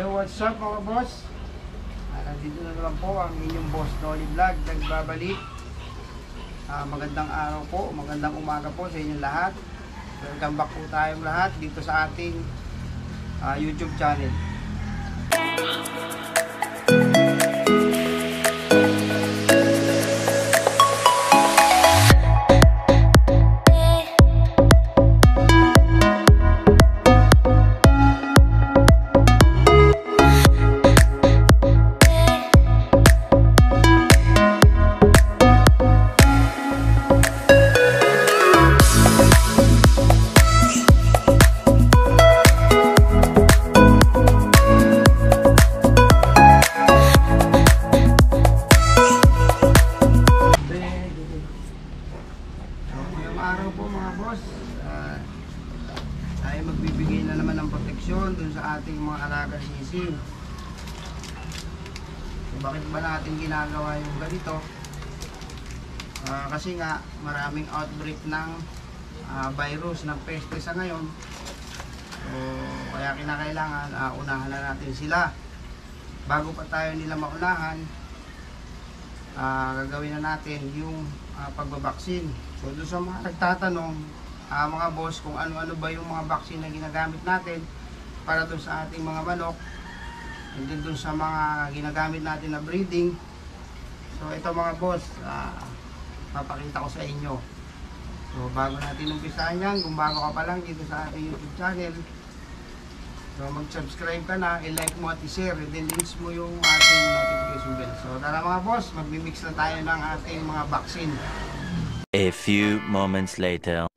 Yo, what's up mga boss? Ah, nandito na naman po ang inyong boss Dolly Vlog nagbabalik. Ah, magandang araw po, magandang umaga po sa inyong lahat. Welcome back po tayong lahat dito sa ating ah, YouTube channel. Sa ating mga alagang sisig. So, bakit ba natin ginagawa yung ganito? Ah, kasi nga maraming outbreak ng ah, virus ng peste sa ngayon. So, kaya kinakailangan ah, unahan na natin sila. Bago pa tayo nila maunahan, ah, gagawin na natin yung ah, pagbabaksin. So doon sa mga nagtatanong, ah, mga boss, kung ano-ano ba yung mga vaccine na ginagamit natin para doon sa ating mga manok, and then doon sa mga ginagamit natin na breeding. So ito mga boss, ah, papakita ko sa inyo. So bago natin umpisahan yan, kung bago ka pa lang dito sa ating YouTube channel, So mag-subscribe ka na, i-like mo at i-share, and then links mo yung ating notification bell. So tara mga boss, magmi-mix na tayo ng ating mga vaccine. A few moments later.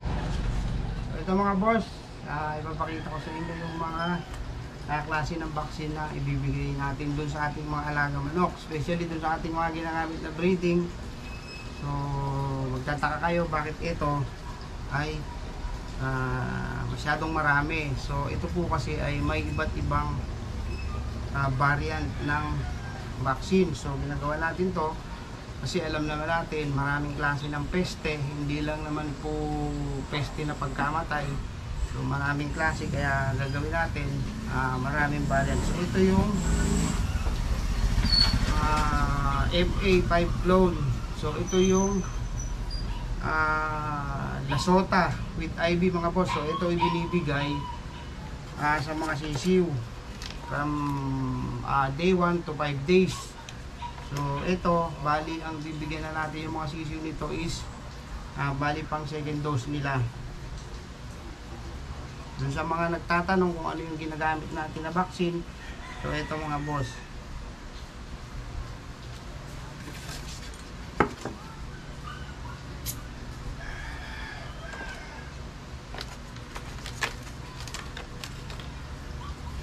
So ito mga boss, ah, ipapakita ko sa inyo yung mga ah, klase ng vaccine na ibibigay natin dun sa ating mga alaga manok. Especially dun sa ating mga ginagamit na breeding. So magtataka kayo bakit ito ay ah, masyadong marami. So ito po kasi ay may iba't ibang ah, variant ng vaccine. So ginagawa natin to kasi alam naman natin maraming klase ng peste, hindi lang naman po peste na pagkamatay. So maraming klase kaya gagawin natin ah, maraming variant. So ito yung ah, FA5 clone. So ito yung ah, Lasota with IV mga boss. So ito ibinibigay ah, sa mga sisiw from ah, day 1 to 5 days. So ito, bali ang bibigyan na natin yung mga sisiw nito is ah, bali pang second dose nila. Dun sa mga nagtatanong kung ano yung ginagamit natin na vaccine, so ito mga boss.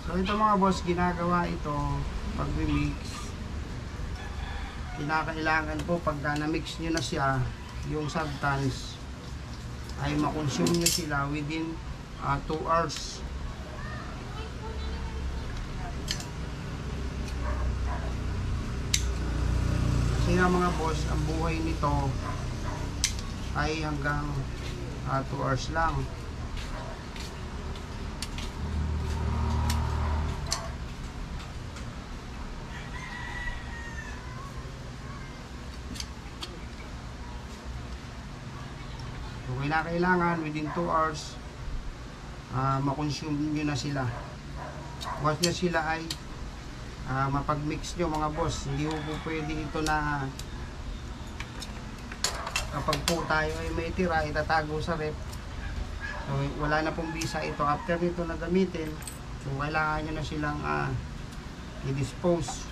So ito mga boss, ginagawa ito pag mix kinakailangan po pagka na-mix nyo na siya yung substance ay makonsume nyo sila within 2 hours. Kasi nga mga boss ang buhay nito ay hanggang 2 hours lang. So, kailangan within 2 hours uh, makonsume nyo na sila. Once na sila ay uh, mapag-mix nyo mga boss, hindi po pwede ito na kapag po tayo ay may tira, itatago sa rep. So, wala na pong visa ito. After nito na gamitin, so kailangan nyo na silang uh, i-dispose.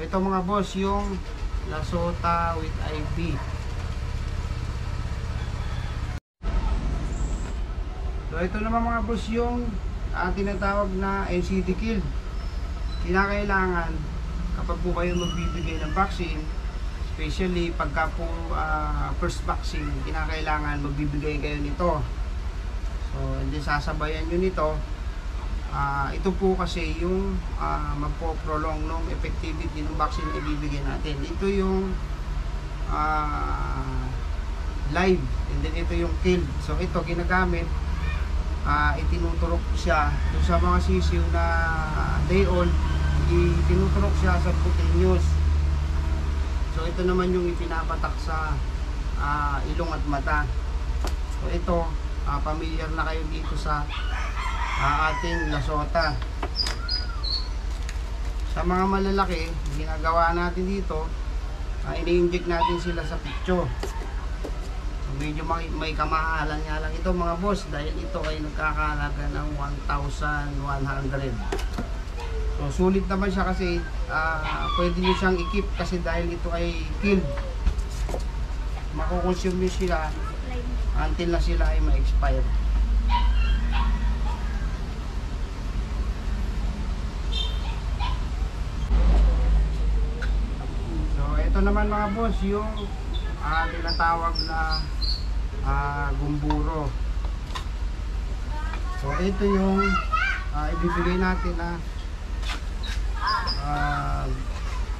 Ito mga boss yung Lasota with IV. So ito naman mga boss yung uh, tinatawag na NCD kill. Kinakailangan kapag po kayo magbibigay ng vaccine, especially pagka po ah, first vaccine, kinakailangan magbibigay kayo nito. So hindi sasabayan nyo nito Ah, ito po kasi yung ah, magpo-prolong ng effectivity ng vaccine ibibigay natin. Ito yung ah, live. And then ito yung killed. So ito ginagamit ah itinuturok siya doon sa mga sisiw na day old itinuturok siya sa cutaneous so ito naman yung ipinapatak sa ah, ilong at mata so ito ah, familiar na kayo dito sa ah, ating lasota. Sa mga malalaki ginagawa natin dito uh, ini-inject natin sila sa picture. So, medyo may, may kamahalan nga lang ito mga boss dahil ito ay nagkakalaga ng 1,100 so sulit naman siya kasi ah, pwede nyo siyang ikip kasi dahil ito ay killed. Makukonsume nyo sila until na sila ay ma-expire So ito naman mga boss yung ah, tinatawag na ah, gumburo. So ito yung ah, ibibigay natin na ah,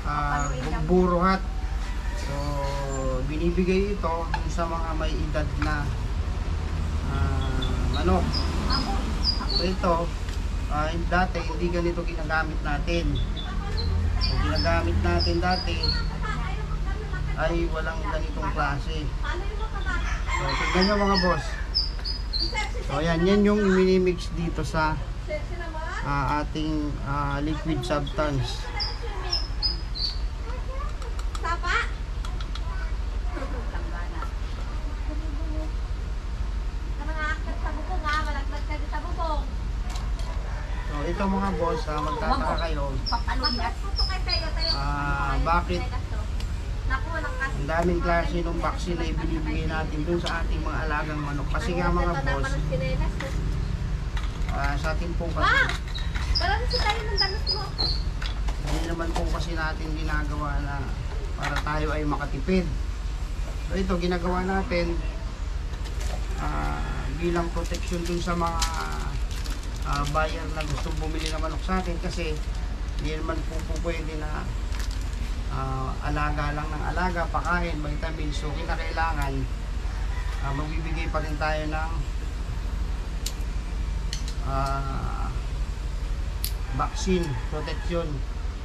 ah, gumburo hat. So binibigay ito sa mga may edad na ah, manok. So ito ah, dati hindi ganito ginagamit natin. So ginagamit natin dati ay walang ganitong klase. So, tignan nyo mga boss. So, ayan, yan yung minimix dito sa ah, ating ah, liquid substance. So, ito mga boss, ah, magtataka kayo. Ah, bakit? Naku, ng kasi. ang daming klase ng vaccine na ibinibigay natin dun sa ating mga alagang manok. Kasi nga mga boss, ah, sa ating pong kasi, Ma! Parang sa tayo ng danas mo. hindi naman po kasi natin ginagawa na para tayo ay makatipid. So ito, ginagawa natin ah, bilang protection dun sa mga ah, buyer na gusto bumili ng manok sa atin kasi hindi naman po, po pwede na ah, alaga lang ng alaga, pakain, vitamins. So kinakailangan ah, magbibigay pa rin tayo ng ah, vaccine, protection.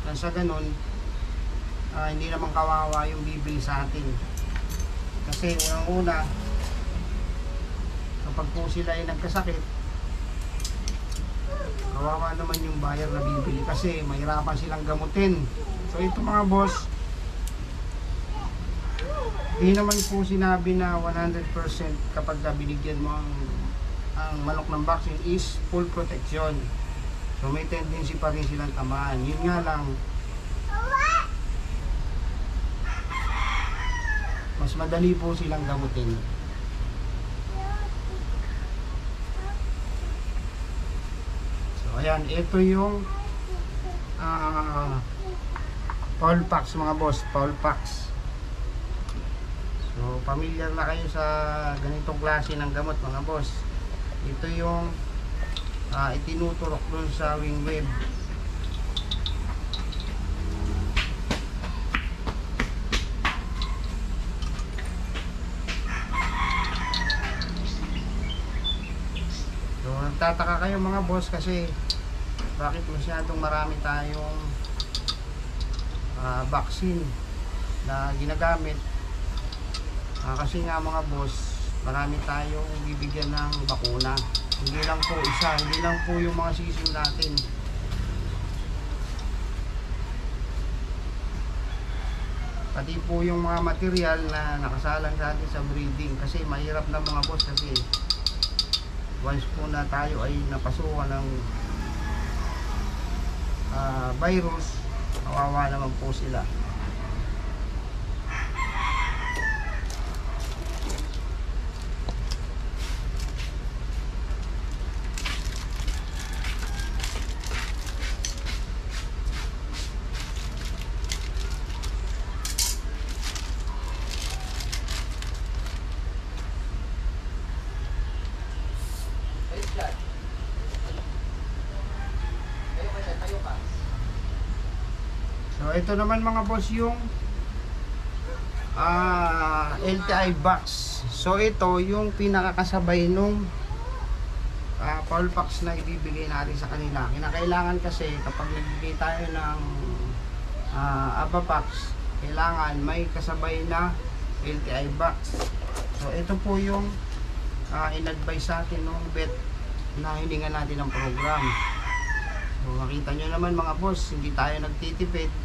Nang sa ganun, ah, hindi naman kawawa yung bibili sa atin. Kasi unang-una, kapag po sila ay nagkasakit, kawawa naman yung buyer na bibili kasi mahirapan silang gamutin. So ito mga boss, di naman po sinabi na 100% kapag ka binigyan mo ang, ang manok ng vaccine is full protection. So may tendency pa rin silang tamaan. Yun nga lang, mas madali po silang gamutin. So ayan, ito yung ah Paul Pax mga boss, Paul Pax. So familiar na kayo sa ganitong klase ng gamot mga boss. Ito yung ah, itinuturok dun sa wing web. So nagtataka kayo mga boss kasi bakit masyadong marami tayong ah, vaccine na ginagamit. Ah, kasi nga mga boss marami tayong bibigyan ng bakuna. Hindi lang po isa, hindi lang po yung mga sisiw natin. Pati po yung mga material na nakasalang sa sa breeding. Kasi mahirap na mga boss kasi once po na tayo ay napasukan ng ah, virus kawawa naman po sila ito naman mga boss yung ah LTI box. So ito yung pinakakasabay nung uh, Paulpax na ibibigay natin sa kanila. Kinakailangan kasi kapag nagbigay tayo ng uh, Abapax, kailangan may kasabay na LTI box. So ito po yung uh, in-advise sa atin nung vet na hiningan natin ng program. So makita nyo naman mga boss, hindi tayo nagtitipid.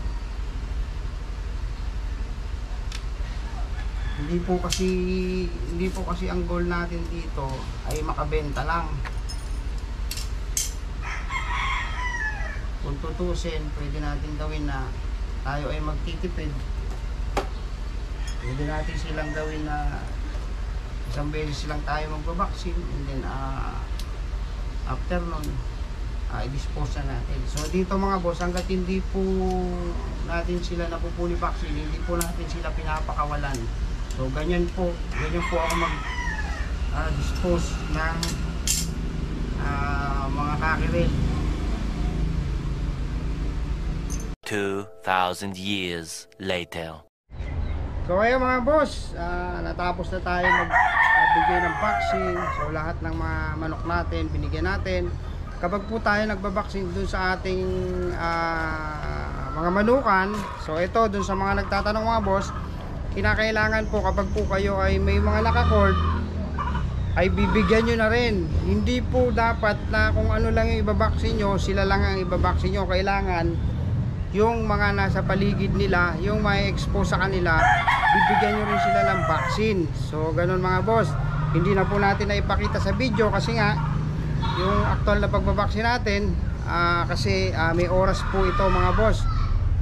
Hindi po kasi hindi po kasi ang goal natin dito ay makabenta lang. Kung tutusin, pwede natin gawin na tayo ay magtitipid. Pwede natin silang gawin na isang beses lang tayo magbabaksin and then ah, after nun uh, i-dispose na natin. So dito mga boss, hanggat hindi po natin sila napupuli vaccine, hindi po natin sila pinapakawalan. So ganyan po, ganyan po ako mag ah, dispose ng ah, mga kakiril. 2,000 years later. So ayun mga boss, ah, natapos na tayo magbigay ng vaccine. So lahat ng mga manok natin, binigyan natin. Kapag po tayo nagbabaksin dun sa ating ah, mga manukan, so ito dun sa mga nagtatanong mga boss, kinakailangan po kapag po kayo ay may mga nakacord, ay bibigyan nyo na rin. Hindi po dapat na kung ano lang yung ibabaksin nyo, sila lang ang ibabaksin nyo. Kailangan yung mga nasa paligid nila, yung may expose sa kanila, bibigyan nyo rin sila ng vaccine. So, ganun mga boss. Hindi na po natin na ipakita sa video kasi nga, yung actual na pagbabaksin natin, ah, kasi ah, may oras po ito mga boss.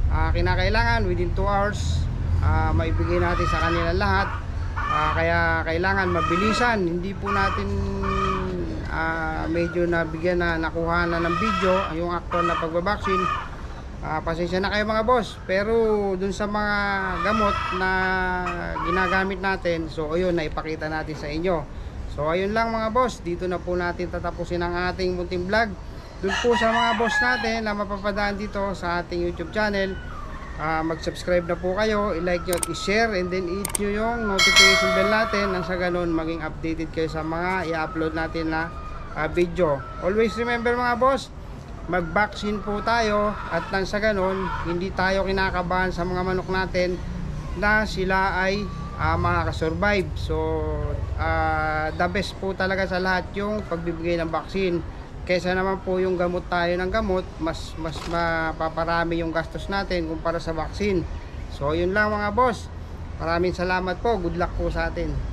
Ah, kinakailangan within 2 hours, ah, maibigay natin sa kanila lahat. Ah, kaya kailangan mabilisan. Hindi po natin ah, medyo nabigyan na nakuha na ng video yung actual na pagbabaksin. Ah, pasensya na kayo mga boss. Pero dun sa mga gamot na ginagamit natin, so ayun, naipakita natin sa inyo. So ayun lang mga boss, dito na po natin tatapusin ang ating munting vlog. Dun po sa mga boss natin na mapapadaan dito sa ating YouTube channel, ah, mag-subscribe na po kayo, i-like nyo at i-share and then hit nyo yung notification bell natin nang sa ganun maging updated kayo sa mga i-upload natin na ah, video. Always remember mga boss, mag-vaccine po tayo at nang sa ganun, hindi tayo kinakabahan sa mga manok natin na sila ay uh, makakasurvive. So, ah, the best po talaga sa lahat yung pagbibigay ng vaccine. Kesa naman po yung gamot tayo ng gamot, mas mas mapaparami yung gastos natin kumpara sa vaccine. So, yun lang mga boss. Maraming salamat po. Good luck po sa atin.